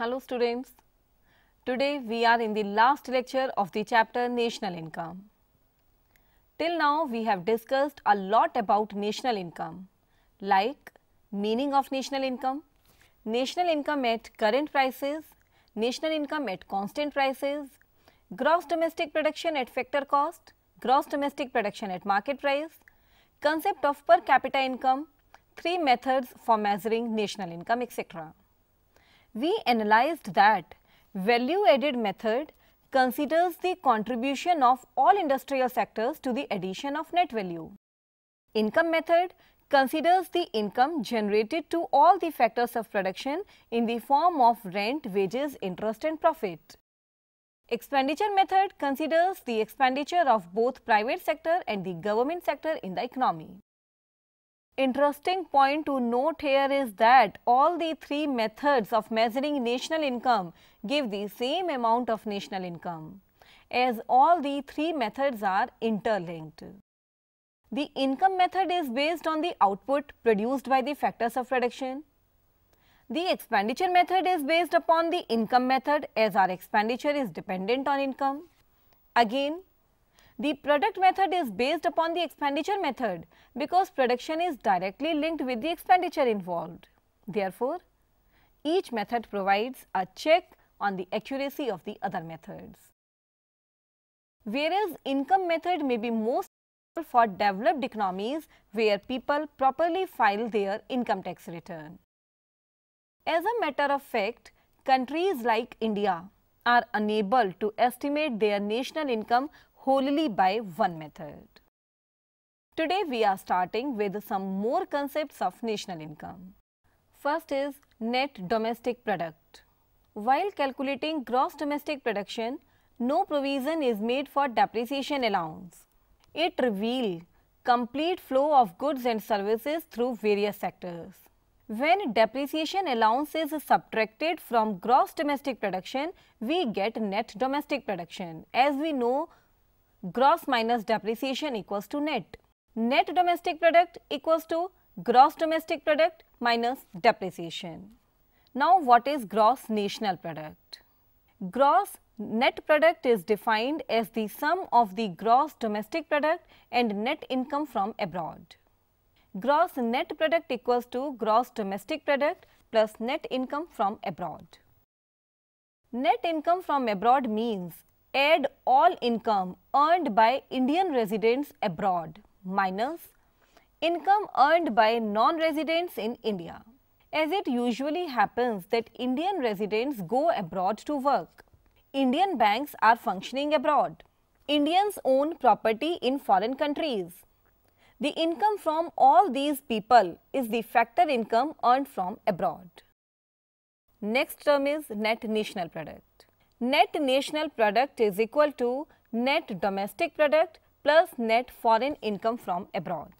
Hello students. Today we are in the last lecture of the chapter National Income. Till now we have discussed a lot about national income like meaning of national income, national income at current prices, national income at constant prices, gross domestic production at factor cost, gross domestic production at market price, concept of per capita income, three methods for measuring national income etc. We analyzed that value added method considers the contribution of all industrial sectors to the addition of net value. Income method considers the income generated to all the factors of production in the form of rent, wages, interest and profit. Expenditure method considers the expenditure of both private sector and the government sector in the economy. Interesting point to note here is that all the three methods of measuring national income give the same amount of national income as all the three methods are interlinked. The income method is based on the output produced by the factors of production. The expenditure method is based upon the income method as our expenditure is dependent on income. Again, the product method is based upon the expenditure method because production is directly linked with the expenditure involved. Therefore, each method provides a check on the accuracy of the other methods. Whereas income method may be most for developed economies where people properly file their income tax return. As a matter of fact, countries like India are unable to estimate their national income wholly by one method. Today we are starting with some more concepts of national income. First is net domestic product. While calculating gross domestic production, no provision is made for depreciation allowance. It reveals complete flow of goods and services through various sectors. When depreciation allowance is subtracted from gross domestic production, we get net domestic production. As we know, gross minus depreciation equals to net. Net domestic product equals to gross domestic product minus depreciation. Now what is gross national product? Gross net product is defined as the sum of the gross domestic product and net income from abroad. Gross net product equals to gross domestic product plus net income from abroad. Net income from abroad means add all income earned by Indian residents abroad minus income earned by non-residents in India. As it usually happens that Indian residents go abroad to work. Indian banks are functioning abroad. Indians own property in foreign countries. The income from all these people is the factor income earned from abroad. Next term is net national product net national product is equal to net domestic product plus net foreign income from abroad.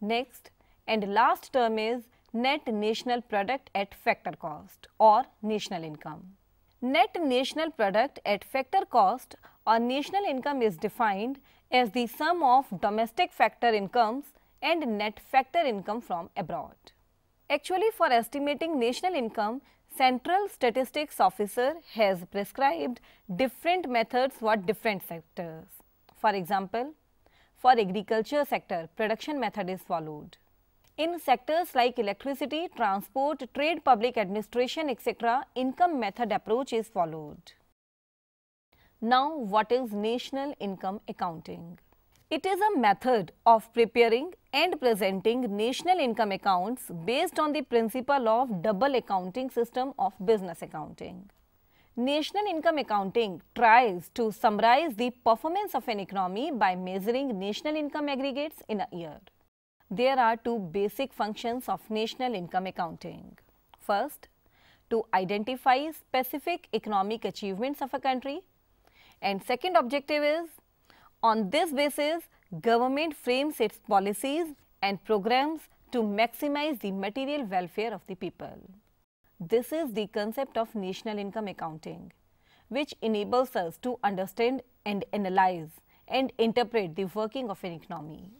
Next and last term is net national product at factor cost or national income. Net national product at factor cost or national income is defined as the sum of domestic factor incomes and net factor income from abroad. Actually for estimating national income, Central Statistics Office has prescribed different methods for different sectors. For example, for agriculture sector, production method is followed. In sectors like electricity, transport, trade, public administration, etc., income method approach is followed. Now, what is national income accounting? It is a method of preparing and presenting national income accounts based on the principle of double accounting system of business accounting. National income accounting tries to summarize the performance of an economy by measuring national income aggregates in a year. There are two basic functions of national income accounting. First, to identify specific economic achievements of a country and second objective is on this basis, government frames its policies and programs to maximize the material welfare of the people. This is the concept of national income accounting, which enables us to understand and analyze and interpret the working of an economy.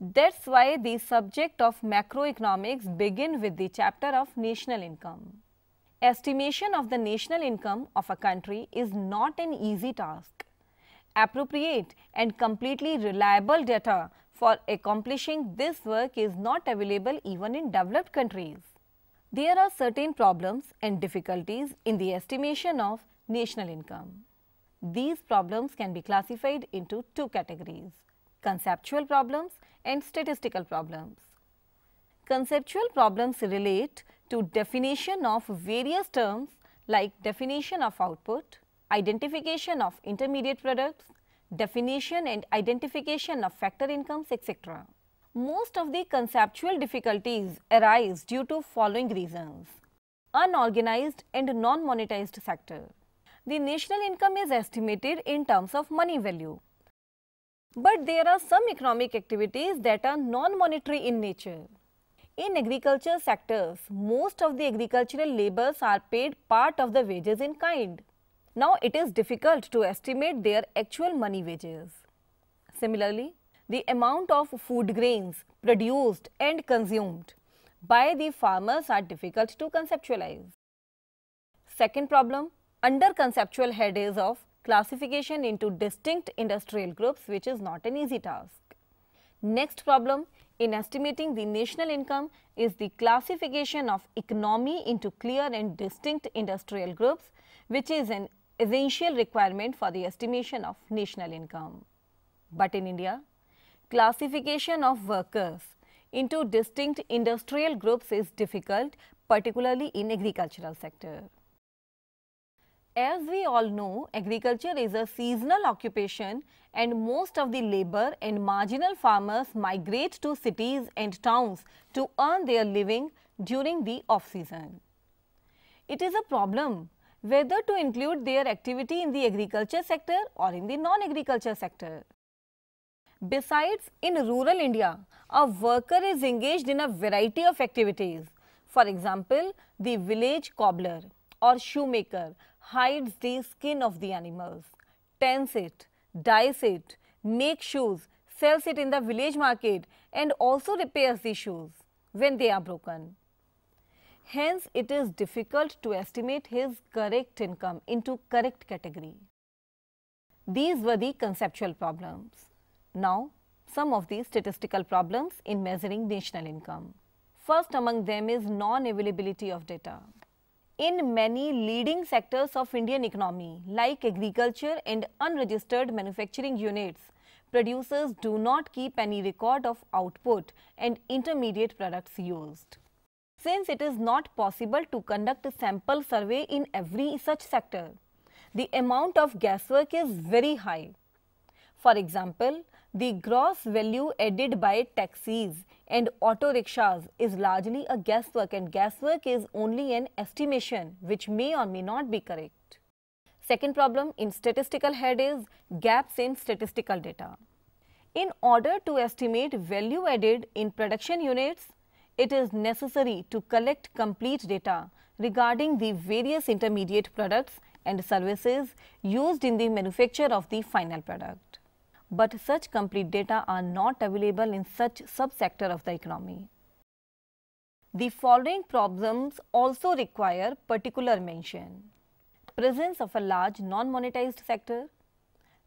That's why the subject of macroeconomics begin with the chapter of national income. Estimation of the national income of a country is not an easy task. Appropriate and completely reliable data for accomplishing this work is not available even in developed countries. There are certain problems and difficulties in the estimation of national income. These problems can be classified into two categories, conceptual problems and statistical problems. Conceptual problems relate to definition of various terms like definition of output, identification of intermediate products, definition and identification of factor incomes, etc. Most of the conceptual difficulties arise due to following reasons. Unorganized and non-monetized sector. The national income is estimated in terms of money value. But there are some economic activities that are non-monetary in nature. In agriculture sectors, most of the agricultural laborers are paid part of the wages in kind. Now, it is difficult to estimate their actual money wages. Similarly, the amount of food grains produced and consumed by the farmers are difficult to conceptualize. Second problem, under conceptual head is of classification into distinct industrial groups which is not an easy task. Next problem in estimating the national income is the classification of economy into clear and distinct industrial groups which is an essential requirement for the estimation of national income. But in India, classification of workers into distinct industrial groups is difficult particularly in agricultural sector. As we all know, agriculture is a seasonal occupation and most of the labor and marginal farmers migrate to cities and towns to earn their living during the off-season. It is a problem whether to include their activity in the agriculture sector or in the non-agriculture sector. Besides, in rural India, a worker is engaged in a variety of activities. For example, the village cobbler or shoemaker hides the skin of the animals, tans it, dyes it, makes shoes, sells it in the village market and also repairs the shoes when they are broken. Hence, it is difficult to estimate his correct income into correct category. These were the conceptual problems. Now, some of the statistical problems in measuring national income. First among them is non-availability of data. In many leading sectors of Indian economy like agriculture and unregistered manufacturing units, producers do not keep any record of output and intermediate products used. Since it is not possible to conduct a sample survey in every such sector, the amount of guesswork is very high. For example, the gross value added by taxis and auto rickshaws is largely a guesswork and guesswork is only an estimation which may or may not be correct. Second problem in statistical head is gaps in statistical data. In order to estimate value added in production units, it is necessary to collect complete data regarding the various intermediate products and services used in the manufacture of the final product but such complete data are not available in such subsector of the economy. The following problems also require particular mention. Presence of a large non-monetized sector,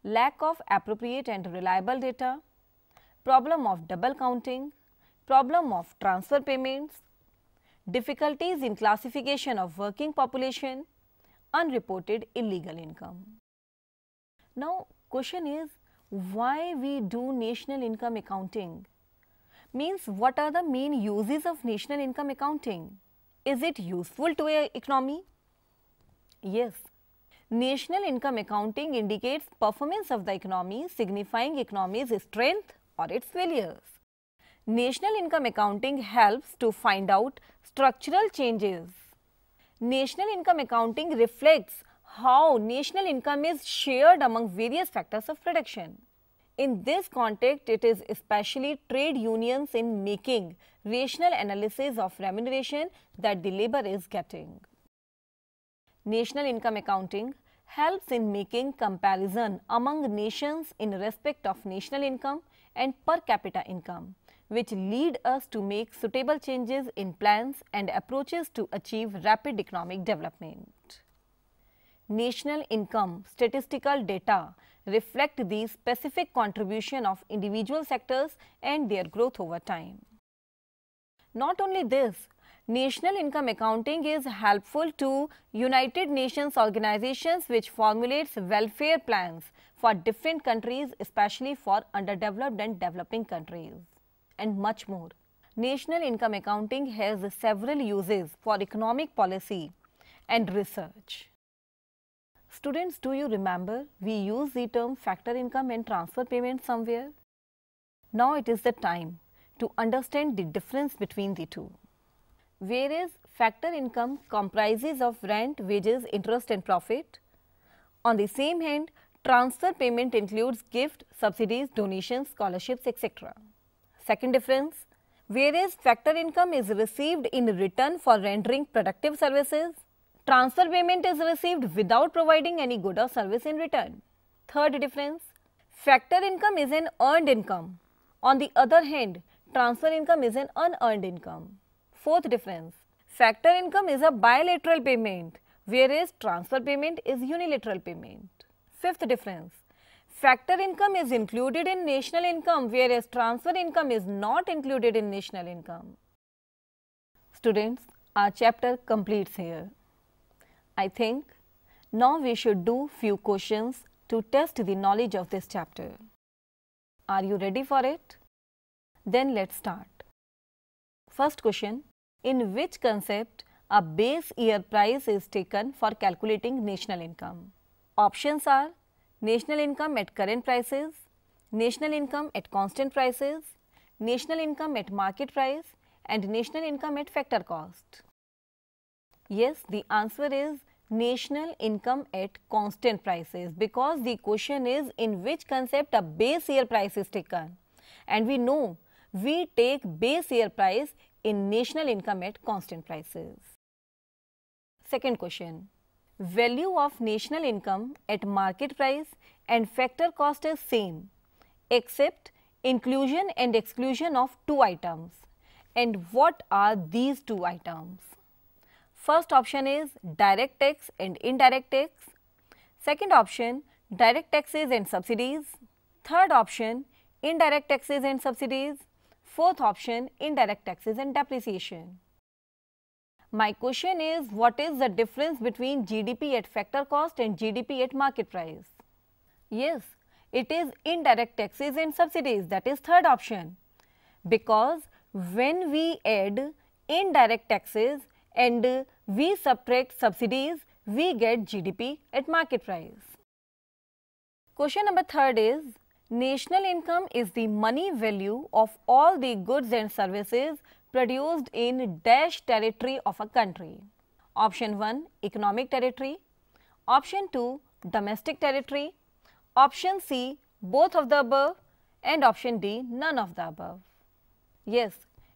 lack of appropriate and reliable data, problem of double counting, problem of transfer payments, difficulties in classification of working population, unreported illegal income. Now, question is why we do national income accounting means what are the main uses of national income accounting? Is it useful to a economy? Yes. National income accounting indicates performance of the economy signifying economy's strength or its failures. National income accounting helps to find out structural changes. National income accounting reflects how national income is shared among various factors of production. In this context, it is especially trade unions in making rational analysis of remuneration that the labor is getting. National income accounting helps in making comparison among nations in respect of national income and per capita income which lead us to make suitable changes in plans and approaches to achieve rapid economic development. National income statistical data reflect the specific contribution of individual sectors and their growth over time. Not only this, national income accounting is helpful to United Nations organizations which formulates welfare plans for different countries especially for underdeveloped and developing countries and much more. National income accounting has several uses for economic policy and research. Students, do you remember we use the term factor income and transfer payment somewhere? Now it is the time to understand the difference between the two. Whereas factor income comprises of rent, wages, interest and profit. On the same hand, transfer payment includes gift, subsidies, donations, scholarships, etc. Second difference, whereas factor income is received in return for rendering productive services, transfer payment is received without providing any good or service in return. Third difference, factor income is an earned income. On the other hand, transfer income is an unearned income. Fourth difference, factor income is a bilateral payment, whereas transfer payment is unilateral payment. Fifth difference, Factor income is included in national income whereas transfer income is not included in national income. Students, our chapter completes here. I think now we should do few questions to test the knowledge of this chapter. Are you ready for it? Then let's start. First question, in which concept a base year price is taken for calculating national income? Options are national income at current prices, national income at constant prices, national income at market price and national income at factor cost. Yes, the answer is national income at constant prices because the question is in which concept a base year price is taken and we know we take base year price in national income at constant prices. Second question, value of national income at market price and factor cost is same except inclusion and exclusion of two items. And what are these two items? First option is direct tax and indirect tax. Second option direct taxes and subsidies. Third option indirect taxes and subsidies. Fourth option indirect taxes and depreciation. My question is what is the difference between GDP at factor cost and GDP at market price? Yes, it is indirect taxes and subsidies that is third option because when we add indirect taxes and we subtract subsidies we get GDP at market price. Question number third is national income is the money value of all the goods and services produced in dash territory of a country. Option 1 economic territory, option 2 domestic territory, option C both of the above and option D none of the above. Yes,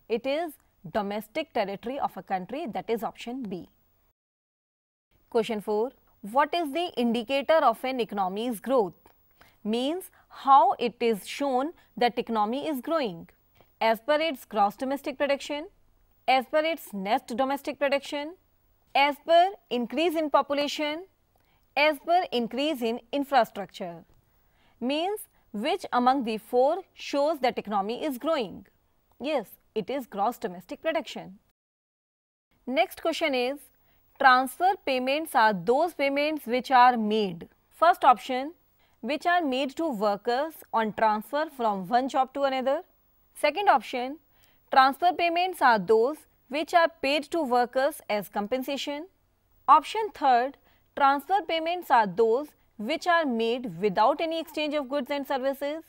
it is domestic territory of a country that is option B. Question 4. What is the indicator of an economy's growth? Means how it is shown that economy is growing as per its gross domestic production, as per its net domestic production, as per increase in population, as per increase in infrastructure, means which among the four shows that economy is growing? Yes, it is gross domestic production. Next question is, transfer payments are those payments which are made. First option, which are made to workers on transfer from one job to another. Second option, transfer payments are those which are paid to workers as compensation. Option third, transfer payments are those which are made without any exchange of goods and services.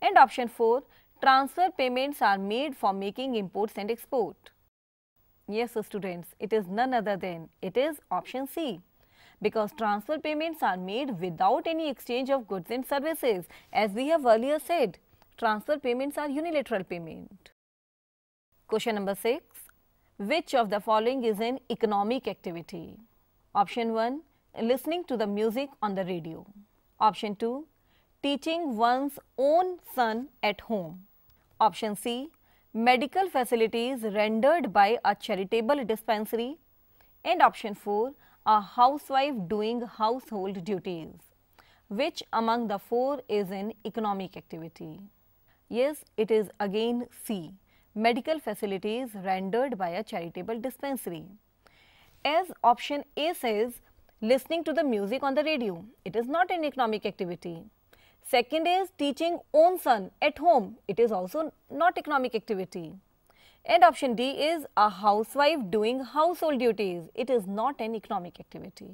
And option 4, transfer payments are made for making imports and export. Yes, students, it is none other than, it is option C. Because transfer payments are made without any exchange of goods and services as we have earlier said transfer payments are unilateral payment. Question number 6. Which of the following is an economic activity? Option 1. Listening to the music on the radio. Option 2. Teaching one's own son at home. Option C. medical facilities rendered by a charitable dispensary and option 4 a housewife doing household duties. Which among the four is an economic activity? Yes, it is again C medical facilities rendered by a charitable dispensary. As option A says listening to the music on the radio, it is not an economic activity. Second is teaching own son at home. It is also not economic activity. And option D is a housewife doing household duties. It is not an economic activity.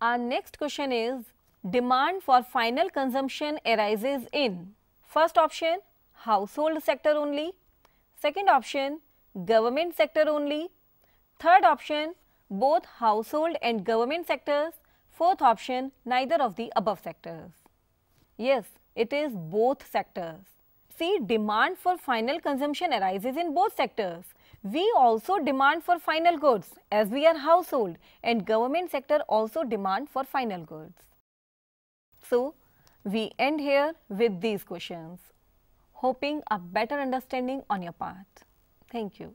Our next question is demand for final consumption arises in first option household sector only, second option government sector only, third option both household and government sectors, fourth option neither of the above sectors. Yes, it is both sectors. See, demand for final consumption arises in both sectors. We also demand for final goods as we are household and government sector also demand for final goods. So, we end here with these questions, hoping a better understanding on your part. Thank you.